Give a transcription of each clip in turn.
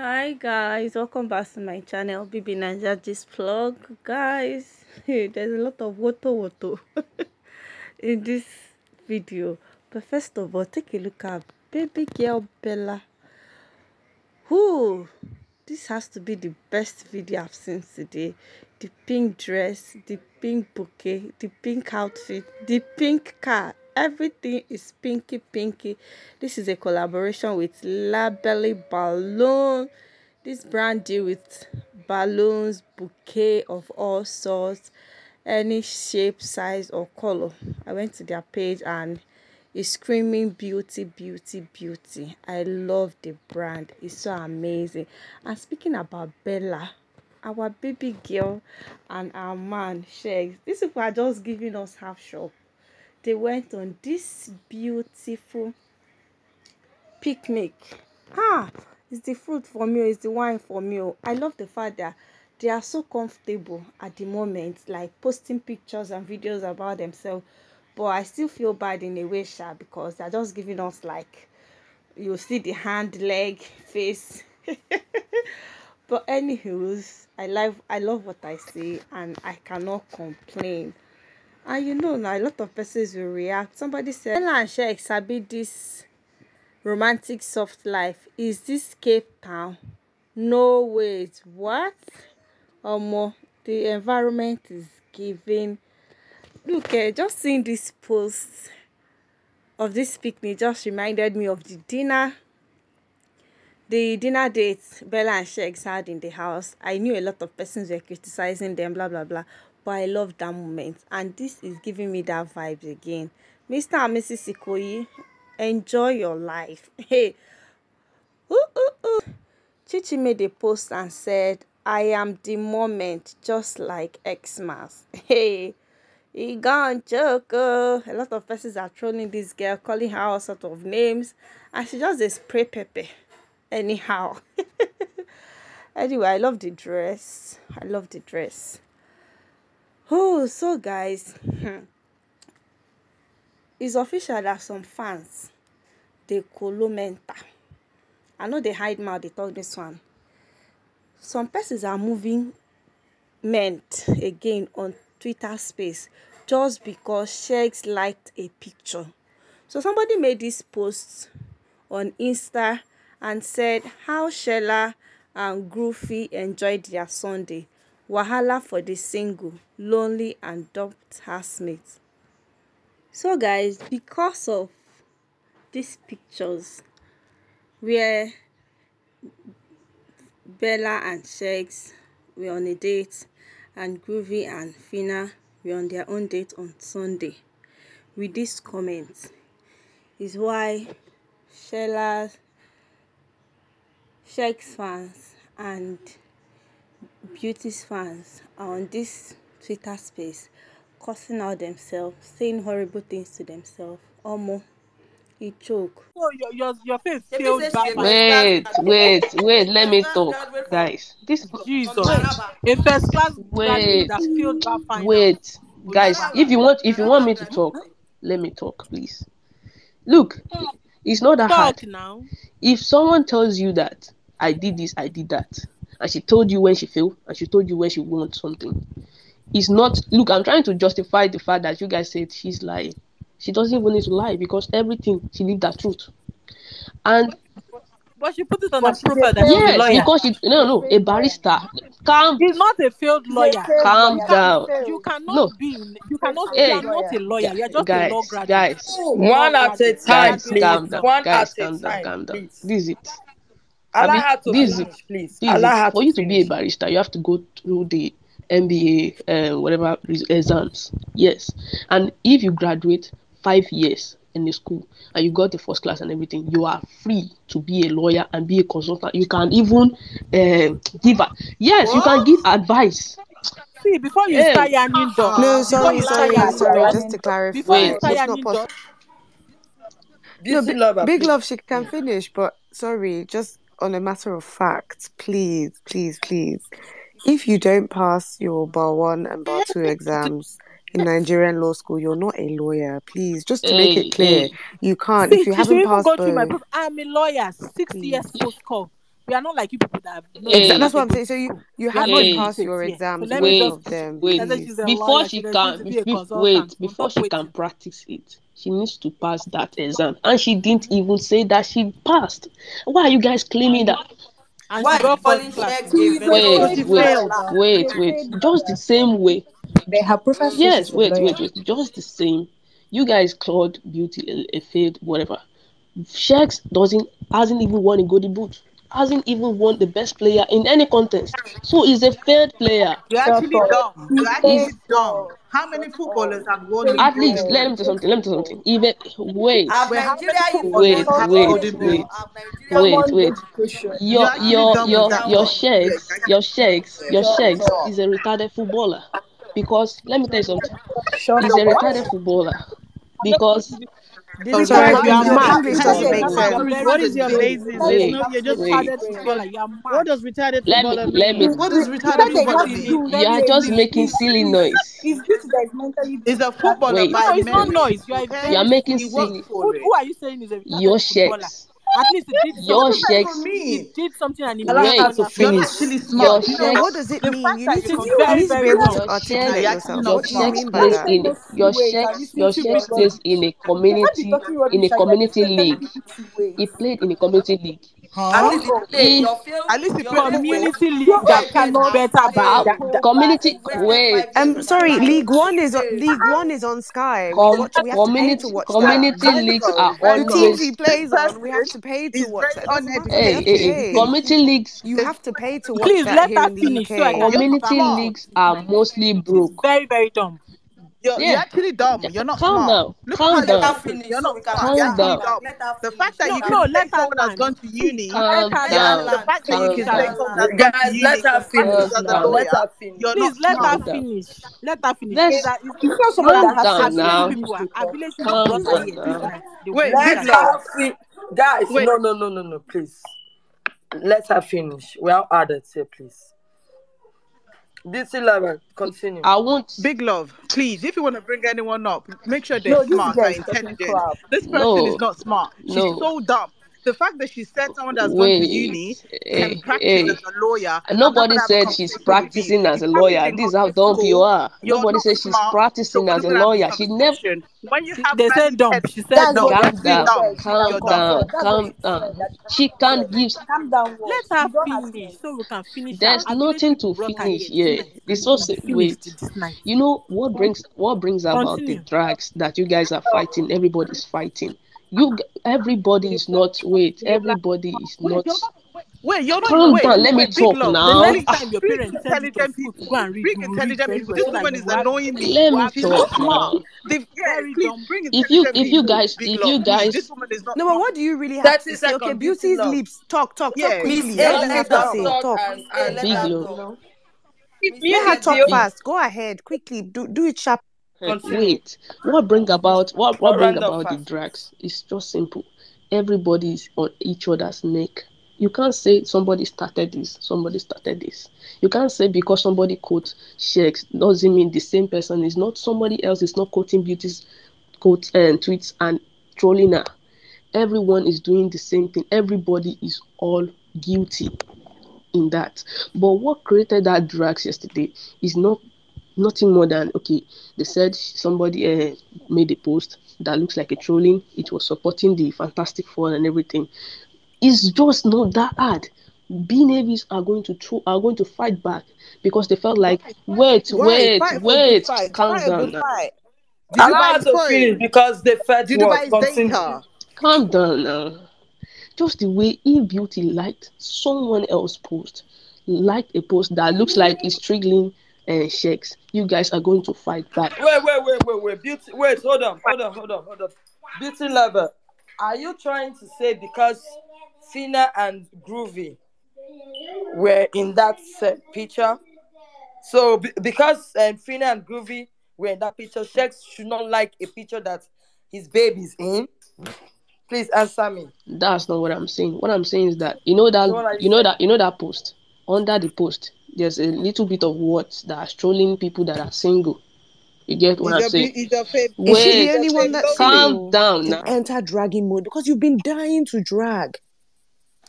Hi guys, welcome back to my channel, BBNaija this Vlog. Guys, there's a lot of woto woto in this video. But first of all, take a look at baby girl Bella. Who? This has to be the best video I've seen today. The pink dress, the pink bouquet, the pink outfit, the pink car. Everything is pinky pinky. This is a collaboration with Labelly Balloon. This brand deal with balloons, bouquet of all sorts, any shape, size, or color. I went to their page and it's screaming beauty, beauty, beauty. I love the brand. It's so amazing. And speaking about Bella, our baby girl and our man, Sheggz, these people are just giving us half shop they went on this beautiful picnic. Ah, it's the fruit for me, it's the wine for me. I love the fact that they are so comfortable at the moment, like posting pictures and videos about themselves. But I still feel bad in a way, Sha, because they're just giving us like you see the hand, leg, face. but anywho's, I love I love what I see and I cannot complain. And you know now a lot of persons will react. Somebody said, Ella and Sheggz sabi this romantic soft life. Is this Cape Town? No wait, what? Omo, the environment is giving. Look, eh, just seeing this post of this picnic just reminded me of the dinner the dinner date Bella and Sheggz had in the house. I knew a lot of persons were criticizing them, blah blah blah but I love that moment and this is giving me that vibes again. Mr. and Mrs. Ikoyi, enjoy your life. Hey, ooh, ooh, ooh. Chichi made a post and said, I am the moment, just like Xmas. Hey, he gone choco. Oh. A lot of persons are trolling this girl, calling her all sort of names, and she just a spray pepe. Anyhow. anyway, I love the dress. I love the dress. Oh, so guys, hmm, it's official that some fans they colomenta. I know they hide mouth, they talk this one. Some persons are moving meant again on Twitter space just because Sheggz liked a picture. So somebody made this post on Insta and said how Shella and Groovy enjoyed their Sunday wahala for the single lonely and dumped housemate so guys because of these pictures where Bella and Sheggz were on a date and Groovy and Phyna were on their own date on Sunday with this comment is why Shella's Sheggz fans and Beauty's fans are on this Twitter space cursing out themselves, saying horrible things to themselves. Omo, he choke. Oh, your, your, your face feels bad. Wait, wait, wait, let me talk, guys. This Jesus. A first class Wait. that feels bad wait, guys. If you want, if you want me to talk, let me talk, please. Look, hmm. it's not that hard. Now. If someone tells you that I did this, I did that, and she told you when she failed, and she told you when she wants something, it's not. Look, I'm trying to justify the fact that you guys said she's lying. She doesn't even need to lie because everything she lived that truth. And But she put it on her profile that she's a yes, lawyer. because she no no a barrister. Calm She's not a failed lawyer. calm down. You cannot No. be. You cannot. Hey. You are not a lawyer. You are just a guys, law graduate. guys, One at a time, guys, please. calm down. One Guys, at a calm down, time, calm down. please. This is it. Allow Abi, her to this is finish, please. This Allow her For to you to be a barrister, you have to go through the MBA, uh, whatever exams. Yes, and if you graduate five years in the school and you got the first class and everything, you are free to be a lawyer and be a consultant. You can even uh, give. A- yes, you can give advice. See, before you Hey. start yanning dog. No, before sorry, you start sorry, sorry. Just to clarify, Before you start it's not yanning possible. dog. No, Beauty Bi- lover, Big. Love, she can finish, but sorry, just on a matter of fact, please, please, please. If you don't pass your bar one and bar two exams in Nigerian law school, you're not a lawyer. Please, just to make Hey, it clear, hey. you can't. See, If you haven't passed through my. I'm a lawyer. Six Please. years post call. We are not like you people that have. Hey. That's what I'm saying. So you you have hey. not passed your exam. So wait, wait. Before she can, be be, wait. Before she can practice it, she needs to pass that exam, and she didn't even say that she passed. Why are you guys claiming that? And Why falling? Wait, wait, wait, wait. Just the same way. They have professors. Yes, wait, wait, wait. Just the same. You guys called beauty a, a whatever. Sheggz doesn't hasn't even won a golden boot hasn't even won the best player in any contest. So he's a failed player. You're actually dumb. You're actually dumb. How many footballers have won? At least let him do something. Let him do something. Even wait, wait, wait, wait, wait, wait. Your your your your Sheggz, your Sheggz, your Sheggz is a retarded footballer. Because let me tell you something. He's a retarded footballer. Because so sorry, you are mad. What is your lazy? You're just retarded What does retarded footballer mean? Let me. What is retarded footballer mean? You are just making silly noise. Is good that it's a footballer. Wait. No, it's not noise. Eh? You are. Making silly. Who are you saying is a your shirts? At least it did something for me. It did something and it like wait to finish. smart. Your you know, what does it mean? You need to, you very, need to be articulate yourself. Your sex plays in your sex plays in a community in a community league. He played in a community league. Huh? At least the mm. community league that cannot better back. Community wait. Um, I'm sorry. League one is on, League One is on Sky. Com- watch, community community leagues are always the TV plays on. We have to pay to watch. Hey, hey, hey. Community leagues. You have to pay to watch. Please let that finish. Community leagues are mostly broke. Very very dumb. You're, yeah. you're actually dumb. You're not Calm smart. Down. Lock Calm down. Let her finish. You're not so smart. You're actually dumb. The fact that you can no, take someone that's gone to uni. Calm down. The fact that you can take someone that's gone to uni. Guys, let her finish. Let her finish. Please let her finish. Let her finish. Let her finish. It's someone that has down now. Ability to process. Wait, let her finish. Guys, no, no, no, no, no, please. Let her finish. We are added here, please. DC Lava, continue. I want Big love, please. If you want to bring anyone up, make sure they're no, smart, intelligent. This person no. is not smart. She's no. so dumb the fact that she said someone that's Wait, going to uni hey, can practice hey. as a lawyer. Nobody said she's practicing as a lawyer. This is how dumb you are. Nobody said she's practicing as a lawyer. She never. When you have they said dumb. She said dumb. Calm down. Calm down. Calm down. She can't give. Calm down. Let her finish so we can finish. There's nothing to finish. Yeah. It's so Wait. You know what brings what brings about the drags that you guys are fighting. Everybody's fighting you everybody is not wait everybody is not Wait, you're not. Calm wait, down. Let me talk love. now. The next time your parents bring intelligent people. Bring intelligent people. This woman is annoying me. Let me talk now. The. Bring if you if you guys if you guys. No, but what do you really have to say? Okay, beauty's lips. Talk, talk, talk quickly. Let her say. Talk. Big love. Let her talk first. Go ahead quickly. Do do it. Wait, what bring about what what, bring about fast. the drags? It's just simple. Everybody's on each other's neck. You can't say somebody started this, somebody started this. You can't say because somebody quotes Sheggz doesn't mean the same person is not somebody else is not quoting beauties quotes and um, tweets and trolling her. Everyone is doing the same thing. Everybody is all guilty in that. But what created that drags yesterday is not nothing more than okay they said somebody uh, made a post that looks like a trolling. It was supporting the fantastic four and everything. It's just not that hard. B navies are going to tro- are going to fight back because they felt like wait wait wait, calm down fight. now. allow to because they felt Did was something calm down now. Just the way e beauty liked someone else post liked a post that looks like it's triggering and Sheggz. You guys are going to fight back. Wait, wait, wait, wait, wait. Beauty, wait, hold on, hold on, hold on, hold on. Beauty lover, are you trying to say because Phyna um, and Groovy were in that picture? So b- because um, and Groovy were in that picture, Sheggz should not like a picture that his baby's in. Please answer me. That's not what I'm saying. What I'm saying is that you know that you know that you know that post under the post there's a little bit of what that are trolling people that are single. You get what I'm saying? Is she the only one that calm down now? Enter dragging mode because you've been dying to drag,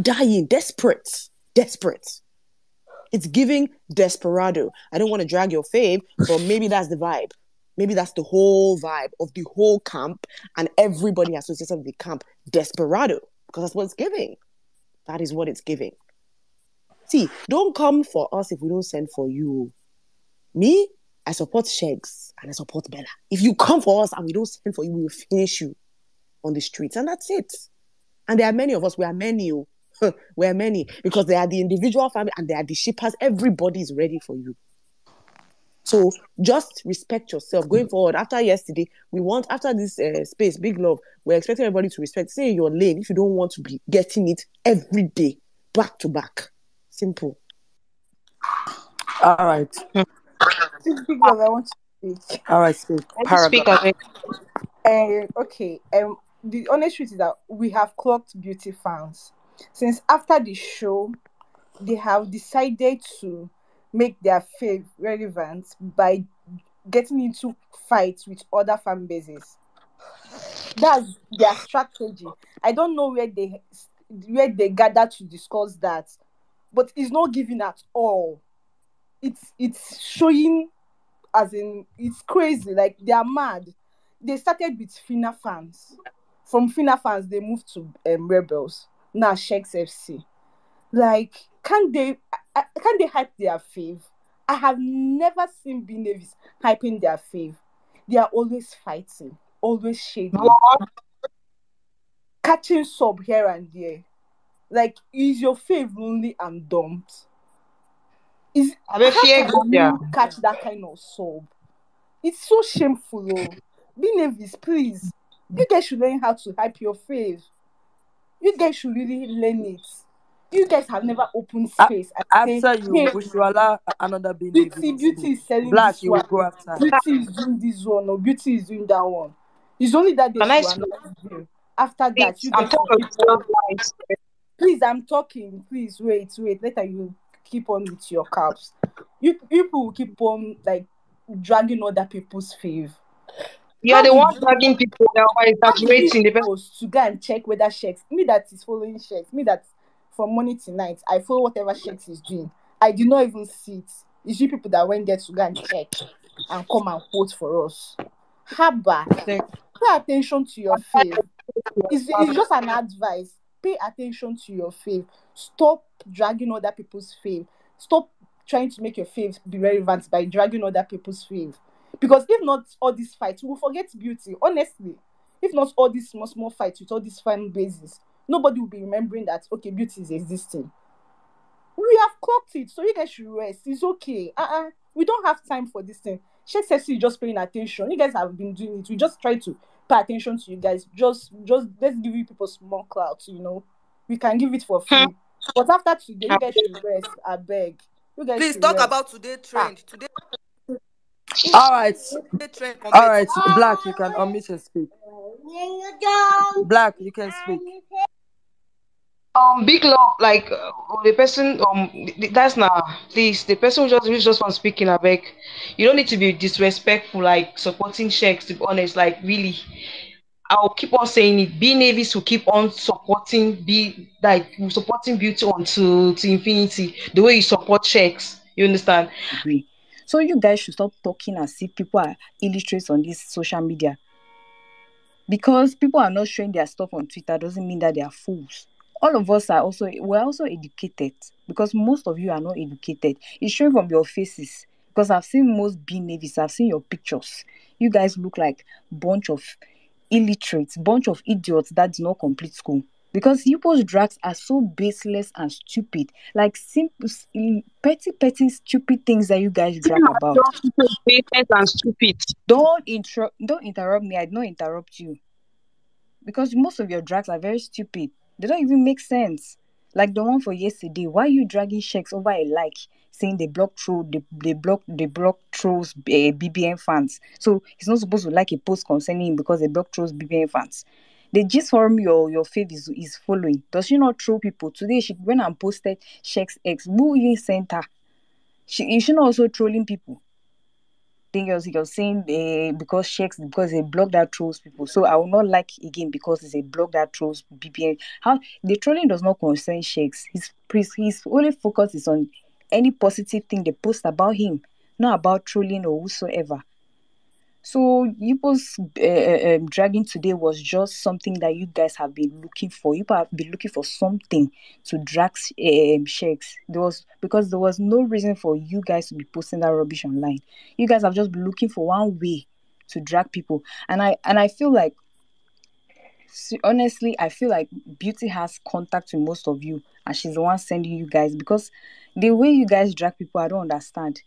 dying, desperate, desperate. It's giving desperado. I don't want to drag your fave, but maybe that's the vibe. Maybe that's the whole vibe of the whole camp and everybody associated with the camp. Desperado, because that's what it's giving. That is what it's giving. See, don't come for us if we don't send for you. Me, I support Shegs and I support Bella. If you come for us and we don't send for you, we will finish you on the streets. And that's it. And there are many of us. We are many. oh. we are many because they are the individual family and they are the shippers. Everybody is ready for you. So just respect yourself going forward. After yesterday, we want after this uh, space, big love. We're expecting everybody to respect. Say your lane if you don't want to be getting it every day, back to back. Simple. All right. Big love, I want to speak. All right, speak. Let speak Paragraph. away. Um, okay. Um, the honest truth is that we have clocked beauty fans since after the show, they have decided to make their fave relevant by getting into fights with other fan bases. That's their strategy. I don't know where they where they gather to discuss that, but it's not giving at all. It's it's showing as in it's crazy. Like they are mad. They started with Phyna fans. From Phyna fans, they moved to um, Rebels. Now Sheggz FC. Like, can they can they hype their fave? I have never seen B Navis hyping their fave. They are always fighting, always shading, catching sub here and there. Like, is your fave lonely and dumped? Is I be how fear can go you there. catch that kind of sub? It's so shameful, oh. B Navis, please. You guys should learn how to hype your fave. You guys should really learn it. You guys have never opened A- space and say, After you, hey, we should allow another being beauty, beauty is selling Black, this you one. go after. Beauty is doing this one, or beauty is doing that one. It's only that they Can I should speak? announce you. After that, you I'm guys should talking keep on. about lies. Please, I'm talking. Please wait, wait. Later you keep on with your caps. You people will keep on like dragging other people's fave. You're How the one dragging people that by how did you exaggerating the post to go and check whether Sheggz me that is following Sheggz, me that from morning to night I follow whatever Sheggz is doing. I did not even see it. It's you people that went there to go and check and come and quote for us. Haba, pay attention to your fave. It's, it's just an advice. Pay attention to your fave. Stop dragging other people's fave. Stop trying to make your fave be relevant by dragging other people's fave. Because if not all these fights, we will forget beauty. Honestly, if not all these small small fights with all these fan bases, nobody will be remembering that okay, beauty is existing. We have clocked it, so you guys should rest. It's okay. Uh-uh. We don't have time for this thing. She says is just paying attention. You guys have been doing it. We just try to pay attention to you guys. Just, just let's give you people small clout. You know, we can give it for free. Hmm. But after today, you guys should rest. I beg. You guys Please talk rest. about today trend. Ah. Today all right. All right, Black, you can unmute and speak. Black, you can speak. Um, big love, like uh, the person, um, th- that's not please. The person who just who's just on speaking, I beg. You don't need to be disrespectful, like supporting Sheggz. To be honest, like really, I'll keep on saying it. Be Navis will keep on supporting, be like supporting beauty on to infinity. The way you support Sheggz, you understand? agree. So you guys should stop talking as if people are illiterate on this social media. Because people are not showing their stuff on Twitter doesn't mean that they are fools. All of us are also we're also educated because most of you are not educated. It's showing from your faces. Because I've seen most B navies, I've seen your pictures. You guys look like bunch of illiterates, bunch of idiots that did not complete school. Because people's drags are so baseless and stupid, like simple, petty, petty, stupid things that you guys drag about. Patient and stupid. Don't intro, don't interrupt me. I did not interrupt you because most of your drags are very stupid. They don't even make sense. Like the one for yesterday. Why are you dragging Sheggz over a like, saying they block through they, they block, they block trolls, uh, BBN fans. So he's not supposed to like a post concerning him because they block trolls, BBN fans. The gist forum your your fave is, is following. Does she not troll people? Today she went and posted Sheggz X. Who even sent her? She is she not also trolling people? Then he was, he was saying uh, because Sheggz because a blog that trolls people. So I will not like again because it's a blog that trolls BBN. How the trolling does not concern. His his his only focus is on any positive thing they post about him, not about trolling or whosoever. So Yibo's uh, um, dragging today was just something that you guys have been looking for. You have been looking for something to drag um, Sheggz. There was because there was no reason for you guys to be posting that rubbish online. You guys have just been looking for one way to drag people, and I and I feel like honestly, I feel like Beauty has contact with most of you, and she's the one sending you guys because the way you guys drag people, I don't understand.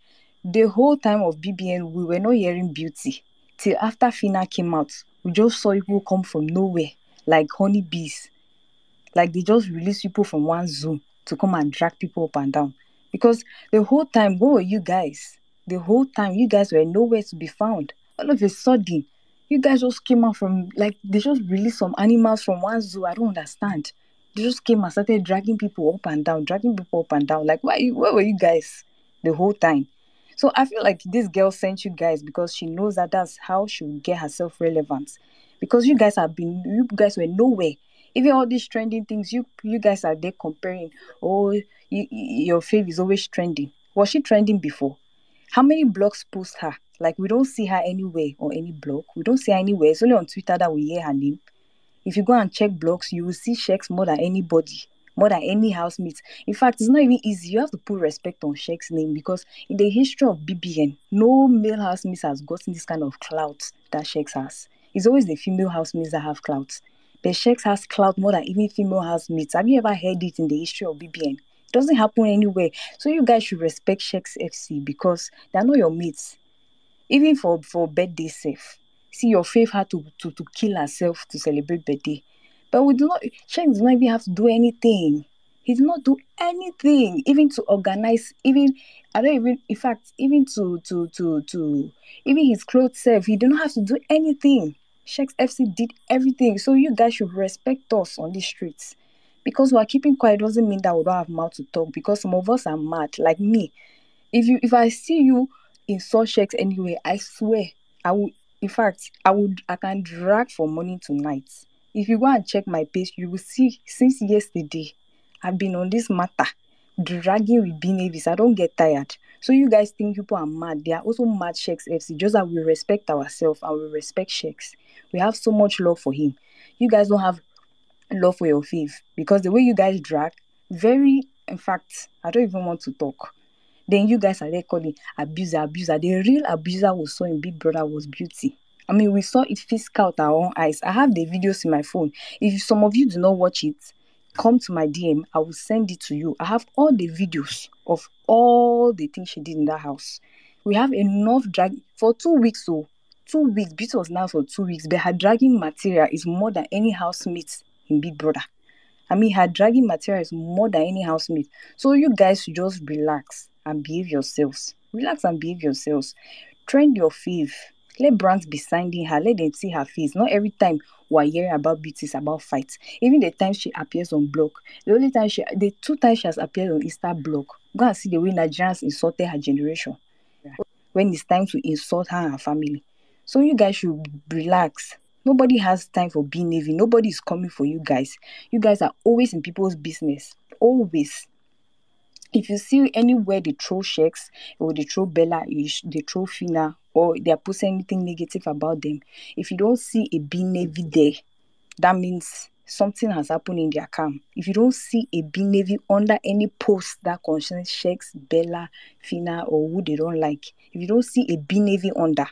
The whole time of BBN, we were not hearing Beauty till after Phyna came out. We just saw people come from nowhere, like honeybees. Like they just release people from one zoo to come and drag people up and down. Because the whole time, where were you guys? The whole time, you guys were nowhere to be found. All of a sudden, you guys just came out from like they just released some animals from one zoo. I don't understand. They just came and started dragging people up and down, dragging people up and down. Like why? Where were you guys the whole time? So I feel like this girl sent you guys because she knows that that's how she will get herself relevant. Because you guys have been, you guys were nowhere. Even all these trending things, you you guys are there comparing. Oh, you, you- your fave is always trending. Was she trending before? How many blogs post her? Like we don't see her anywhere on any blog. We don't see her anywhere. It's only on Twitter that we hear her name. If you go and check blogs, you will see Sheggz more than anybody, more than any housemate. In fact, it's not even easy. You have to put respect on Sheggz's name because in the history of BBN, no male housemate has gotten this kind of clout that Sheggz has. It's always the female housemates that have clout. But Sheggz has clout more than even female housemates. Have you ever heard it in the history of BBN? It doesn't happen anywhere. So you guys should respect Sheggz FC because they're not your mates even for for birthday safe see your faith had to to to kill herself to celebrate birthday but we do not Sheggz does not even have to do anything. He did not do anything even to organize even i don't even in fact even to to to to even his clothes self. He did not have to do anything. Sheggz fc did everything. So you guys should respect us on the streets. Because we are keeping quiet doesn't mean that we don't have mouth to talk because some of us are mad like me. If you if I see you in such checks anyway, I swear I will in fact I would I can drag for morning to night. If you go and check my page, you will see since yesterday I've been on this matter dragging with B Navis. I don't get tired. So you guys think people are mad. They are also mad Sheggz FC. Just that we respect ourselves and we respect Sheggz. We have so much love for him. You guys don't have love for your faith because the way you guys drag, very in fact, I don't even want to talk. Then you guys are there calling abuser, abuser. The real abuser we saw in Big Brother was Beauty. I mean, we saw it physical with our own eyes. I have the videos in my phone. If some of you do not watch it, come to my DM. I will send it to you. I have all the videos of all the things she did in that house. We have enough drag for two weeks. So two weeks. Beauty was now for two weeks, but her dragging material is more than any housemate in Big Brother. I mean, her dragging material is more than any housemate. So you guys just relax and behave yourselves. Relax and behave yourselves. Trend your fave. Let brands be signing her. Let them see her face. Not every time we're hearing about beauty is about fights. Even the time she appears on blog. The only time she, the two times she has appeared on Insta blog. Go and see the way Nigerians insulted her generation. When it's time to insult her and her family. So you guys should relax. Nobody has time for being navy. Nobody is coming for you guys. You guys are always in people's business. Always. If you see anywhere they throw Sheggz or they throw Bella they throw Phyna, or they are posting anything negative about them, if you don't see a B Navy there, that means something has happened in their camp. If you don't see a B Navy under any post that concerns Sheggz, Bella, Phyna, or who they don't like, if you don't see a B Navy under,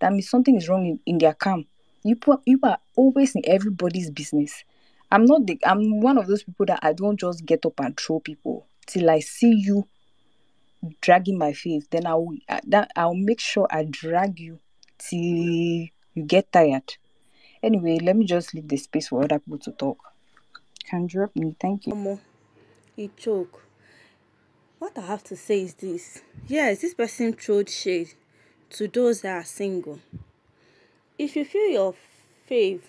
that means something is wrong in, in their camp. You you are always in everybody's business. I'm not the I'm one of those people that I don't just get up and throw people till I see you dragging my face. Then I will uh, that I'll make sure I drag you till you get tired. Anyway, let me just leave the space for other people to talk. Can drop me, thank you. He choke. What I have to say is this. Yes, this person throwed shade to those that are single. If you feel your fave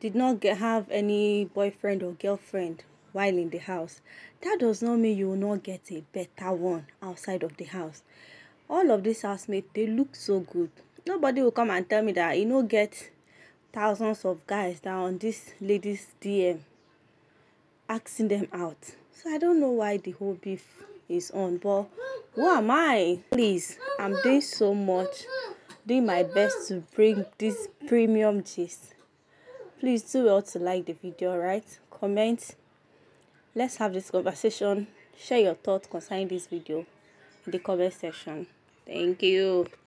did not get, have any boyfriend or girlfriend while in the house, that does not mean you will not get a better one outside of the house. all of these housemates they look so good. Nobody will come and tell me that you no get thousands of guys are on this lady's dm asking them out. So i don't know why the whole beef is on but who am i? Please i'm doing so much doing my best to bring this premium gist. Please do well to like the video right comment let's have this conversation. Share your thoughts concerning this video in the comment section. Thank you